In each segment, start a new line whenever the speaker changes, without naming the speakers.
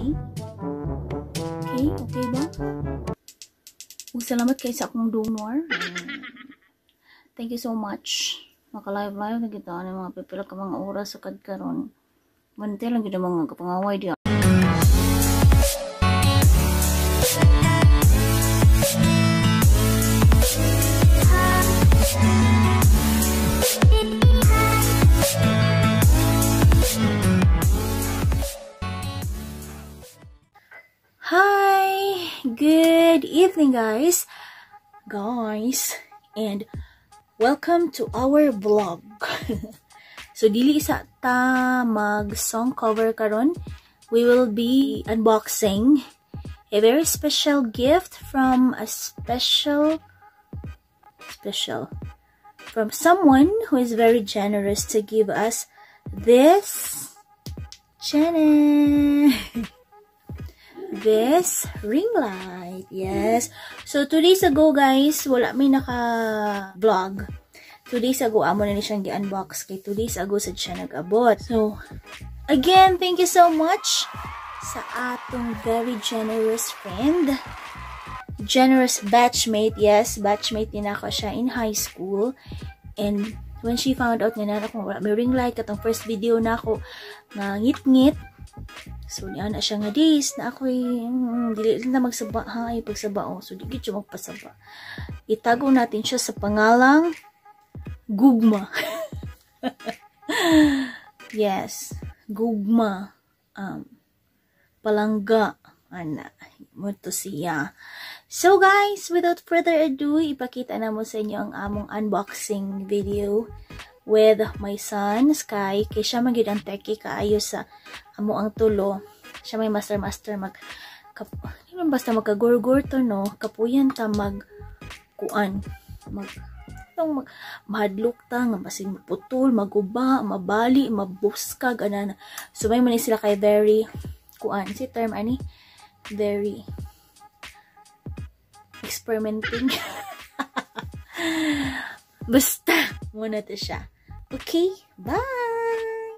Okay? Okay? Okay ba? Ug salamat kay sa akong donor. Thank you so much. Makalive-live na kita ng mga pipila ka mga oras sa kadkaron. Mante lang ang mga kapangaway diya. Good evening, guys. Guys, and welcome to our vlog. so, dili isa ta mag song cover karon. We will be unboxing a very special gift from a special special from someone who is very generous to give us this channel. this ring light. Yes. So, two days ago, guys, wala may naka-vlog. Two days ago, amo na ni siyang gi-unbox. Kay two days ago, sa siya nag-abot. So, again, thank you so much sa atong very generous friend. Generous batchmate. Yes, batchmate din ako siya in high school. And when she found out nga na ako, may ring light, katong first video na ako, nga ngit-ngit, So, niya na siya nga days na ako'y mm, dili na magsaba ha, ay pagsabao. So, di siya magpasaba. Itago natin siya sa pangalang Gugma. yes. Gugma. Um, palangga. Ana. Muto siya. So, guys, without further ado, ipakita na mo sa inyo ang among unboxing video with my son, Sky. Kay siya magid ang teki kaayo sa amo ang tulo. Siya may master-master mag kap, hindi basta magkagurgur to no. Kapuyan ta mag kuan. Mag tong mag, mahadlok ta nga basig maputol, maguba, mabali, mabuskag ana. So may man sila kay very kuan si term ani very experimenting. Basta, muna to siya. Okay, bye!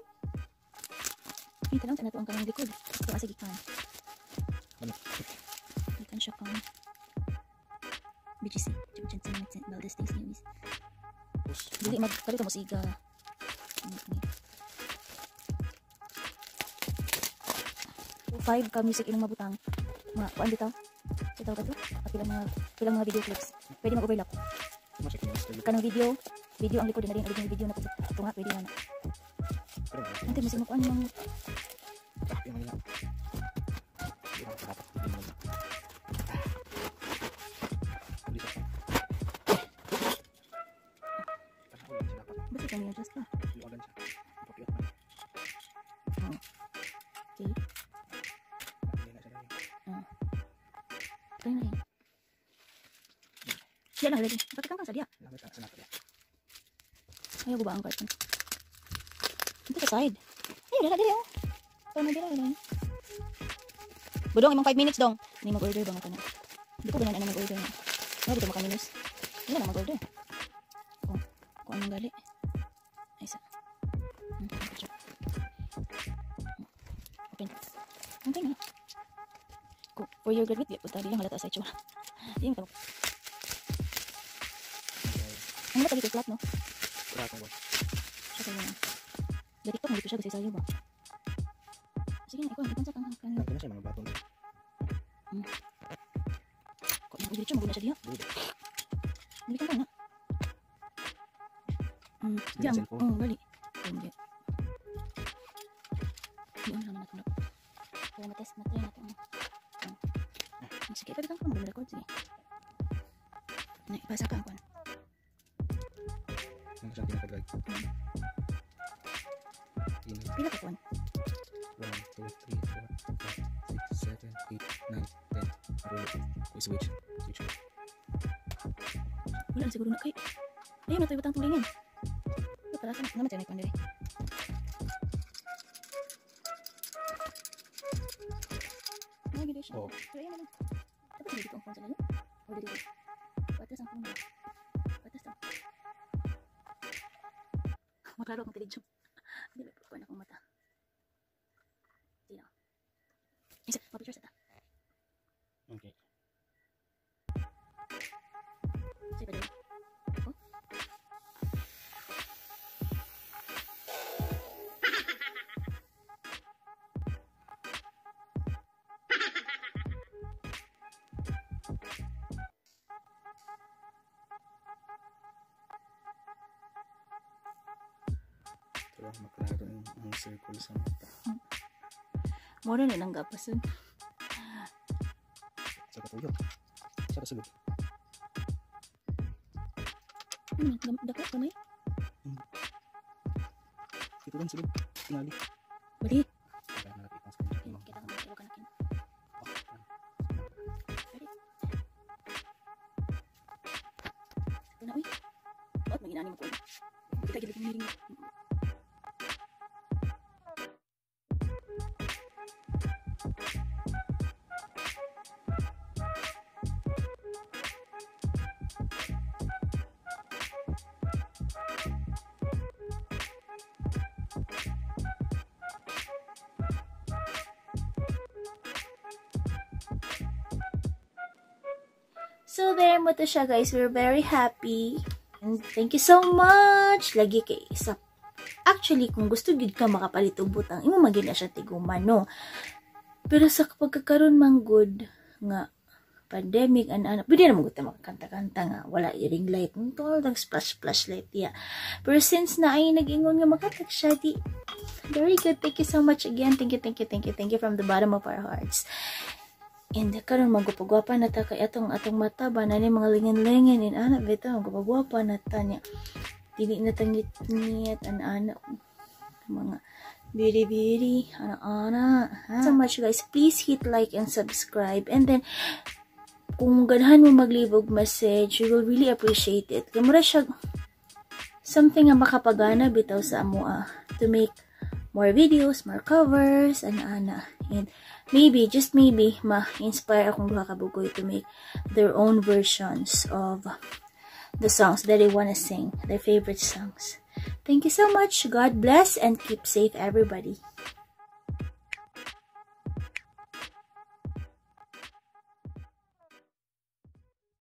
Ito lang, tanato ang kanyang likod. Ito kasi gikan. Gikan siya kang BGC. Chuchan sa mga Valdez Things News. Dili, magkalito mo siga. Five ka music ilang mabutang. Mga, kuan dito? Ito ka to? Pilang mga, pilang mga video clips. Pwede mag-overlap. Kanang video, video ang likod na rin, original video na ito nga, pwede na. Nanti masig mo kuan yung Basta kami adjust pa. Oh. Okay. Oh. Try na rin. Diyan na lagi. Bakit kang sa dia? Ayaw ko ba ang carton? Ito sa side. Ayaw, dala oh. Tama dila dala. Budong imong 5 minutes dong. Ni mag-order ba nga na? Hindi ko ganyan na mag-order. Ano dito makaminos? Hindi na mag-order. Oh, kung anong gali. Ay sa. Hmm. Open. Open na. Ko, for your graduate, punta dili halata sa itsura. Hindi mo tawag. Ano ba dito flat no? Siya kaya. Dari to dito siya kasi sayo ba. Sige, ikaw ang sa kang kan.
Ano siya mga batong?
Ko na dito mo na siya diha. Hindi ka na. Hmm,
Sige,
diyan.
cellphone.
Oh, gali. Hindi. Diyan naman natin. Kaya matest na tayo natin. Oh. Sige, pwede kang kung mag-record. Sige. Na, ipasa ka ang kwan.
Ano siya pinaka-drag? Yun.
Pila ka kwan?
1, 2, 3, 4, 5, 6, 7, 8, 9, 10. Roll. Okay, switch. Switch.
Wala na siguro na kay. Ayun na batang. Ito pala sa naman na siya.
Oo.
Pero ayun na lang. Tapos hindi ko ang phone sa lalo. O dito. Patas ang phone mo. Maklaro akong teledyum. Hindi ko na akong mata. Sino? Isa, mapicture sa ta.
Yung ang circle sa mata.
Mura na lang gapasun.
Sa katuyo. Sa kasulog.
Hmm, dako kamay.
Ito lang sulog. Tingali. Kanya.
Kita ka mga So, there mo to siya, guys. We're very happy. And thank you so much. Lagi kay isa. Actually, kung gusto gid ka makapalit og butang, imo magin na siya tiguman, no? Pero sa pagkakaroon man good nga pandemic and ano, pwede naman gud ta makakanta-kanta nga wala i ring light nto lang splash splash light yeah. Pero since na ay nag-ingon nga makatag siya di very good. Thank you so much again. Thank you, thank you, thank you, thank you from the bottom of our hearts. And karon magupagwapa na ta kay atong atong mata ba na ni mga lingin-lingin in ana bitaw magupagwapa na ta niya. Dili na tangit niyat ana-ana mga biri-biri ana-ana. ha? So much guys, please hit like and subscribe and then kung ganahan mo maglibog message, we will really appreciate it. Kaya mura siya something nga makapagana bitaw sa amo ah, to make more videos, more covers, ana-ana. And maybe, just maybe, ma-inspire akong duha ka bugoy to make their own versions of the songs that they wanna sing, their favorite songs. Thank you so much. God bless and keep safe, everybody.